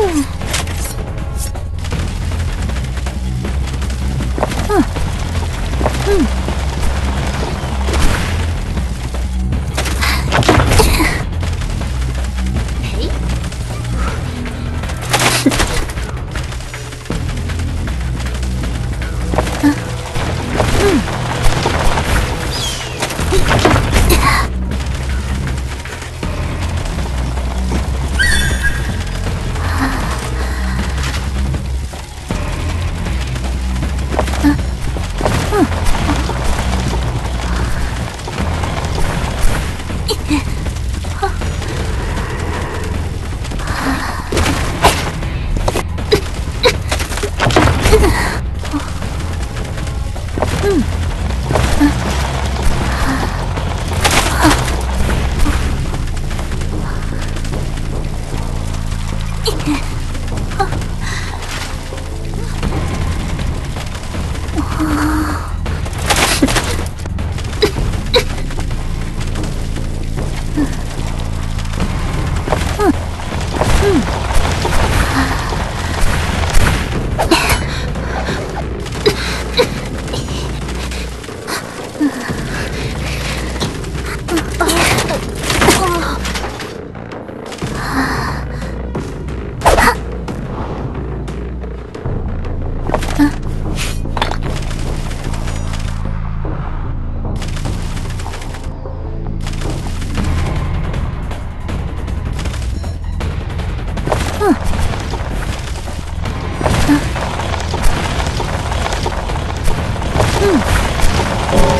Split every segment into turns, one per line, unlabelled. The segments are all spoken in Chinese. Woo! Oh.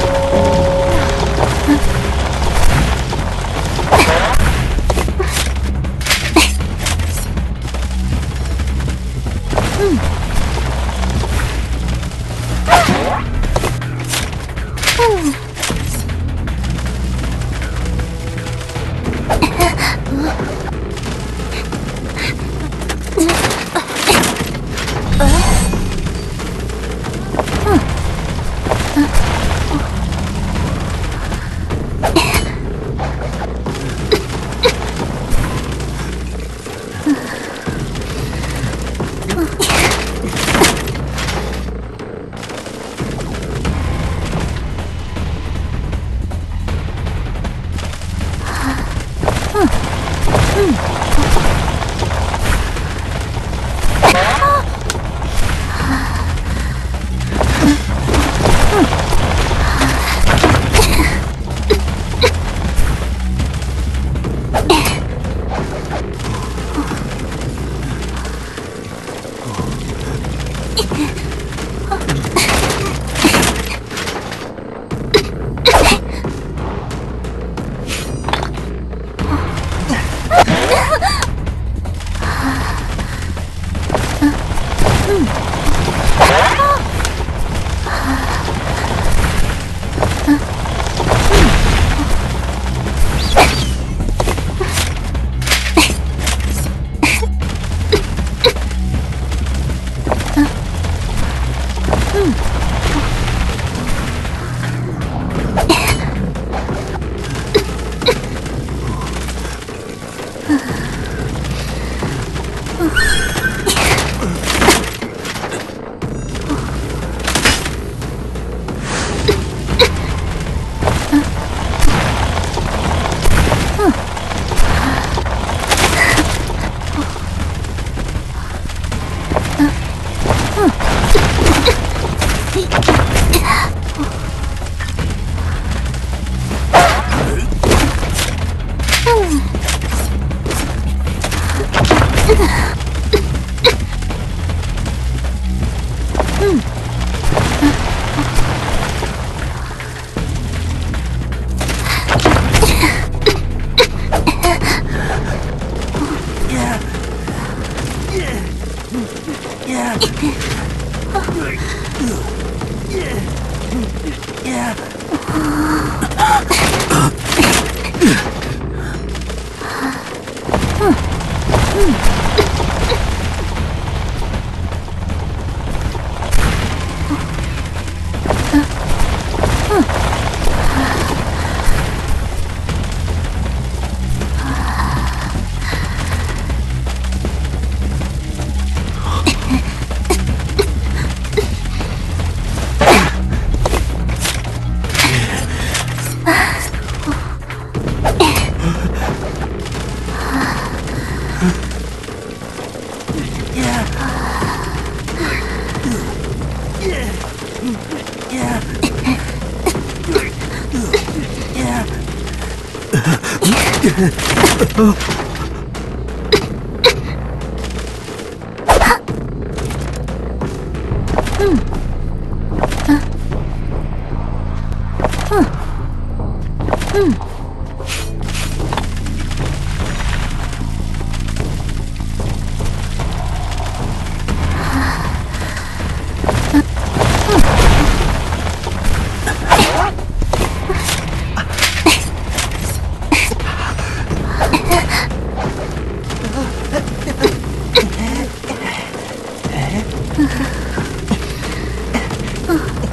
あっ。嗯，嗯，啊。